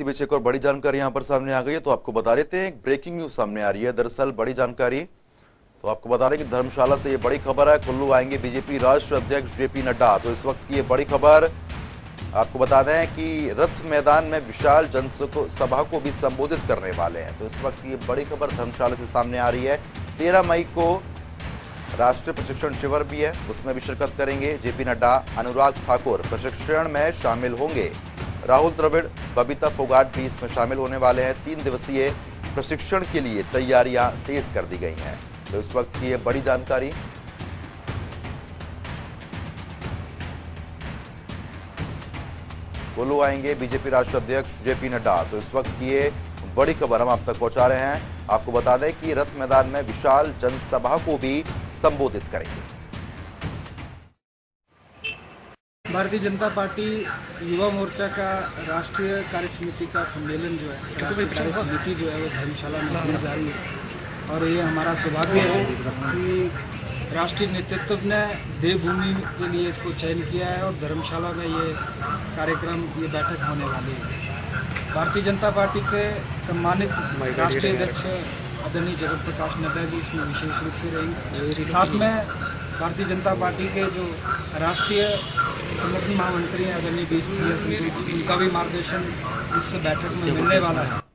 बीच एक और बड़ी जानकारी यहाँ पर सामने आ गई है तो आपको बता देते हैं ब्रेकिंग न्यूज़ सामने आ रही है। दरअसल बड़ी जानकारी तो आपको बता दें कि धर्मशाला से ये बड़ी खबर है, कुल्लू आएँगे बीजेपी राष्ट्रीय अध्यक्ष जेपी नड्डा। तो इस वक्त की ये बड़ी खबर, आपको बता दें कि रथ मैदान में विशाल जनसभा को भी संबोधित करने वाले हैं। तो इस वक्त ये बड़ी खबर धर्मशाला से सामने आ रही है। तेरह मई को राष्ट्रीय प्रशिक्षण शिविर भी है, उसमें भी शिरकत करेंगे जेपी नड्डा, अनुराग ठाकुर। प्रशिक्षण में शामिल होंगे। राहुल द्रविड़, बबीता फोगाट भी इसमें शामिल होने वाले हैं। तीन दिवसीय प्रशिक्षण के लिए तैयारियाँ तेज कर दी गई हैं। तो इस वक्त की ये बड़ी जानकारी। कुल्लू आएँगे बीजेपी राष्ट्रीय अध्यक्ष जेपी नड्डा। तो इस वक्त की ये बड़ी खबर हम आप तक पहुँचा रहे हैं। आपको बता दें कि रथ मैदान में विशाल जनसभा को भी संबोधित करेंगे। भारतीय जनता पार्टी युवा मोर्चा का राष्ट्रीय कार्य समिति का सम्मेलन जो है राष्ट्रीय कार्य समिति जो है वो धर्मशाला में होने जा रही है। और ये हमारा सौभाग्य है कि राष्ट्रीय नेतृत्व ने देवभूमि के लिए इसको चयन किया है और धर्मशाला में ये कार्यक्रम ये बैठक होने वाली है। भारतीय जनता पार्टी के सम्मानित राष्ट्रीय अध्यक्ष आदरणीय जगत प्रकाश नड्डा जी इसमें विशेष रूप से रहेंगे। साथ में भारतीय जनता पार्टी के जो राष्ट्रीय संगठन महामंत्री हैं आदरणीय बी जी उनका भी मार्गदर्शन इस बैठक में मिलने वाला है।